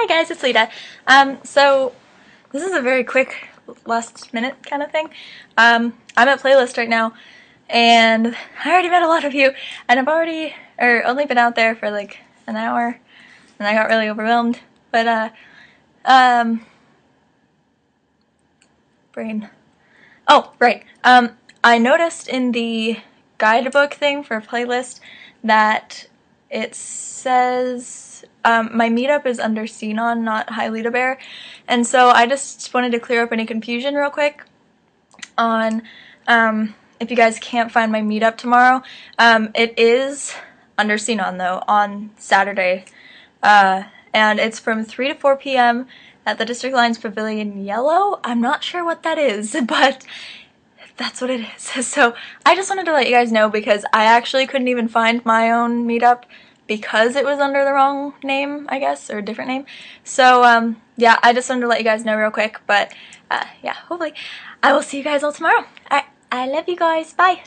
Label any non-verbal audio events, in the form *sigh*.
Hi guys, it's Leda. Um, so this is a very quick last minute kind of thing. Um, I'm at playlist right now and I already met a lot of you and I've already, or only been out there for like an hour and I got really overwhelmed. But, uh, um, brain. Oh, right. Um, I noticed in the guidebook thing for playlist that it says um, my meetup is under Sinon, not Hailedabear, and so I just wanted to clear up any confusion real quick on um, if you guys can't find my meetup tomorrow. Um, it is under Sinon though on Saturday, uh, and it's from 3 to 4 p.m. at the District Lines Pavilion Yellow. I'm not sure what that is, *laughs* but that's what it is. *laughs* So I just wanted to let you guys know because I actually couldn't even find my own meetup because it was under the wrong name, I guess, or a different name. So, um, yeah, I just wanted to let you guys know real quick, but, uh, yeah, hopefully I will see you guys all tomorrow. I, I love you guys. Bye.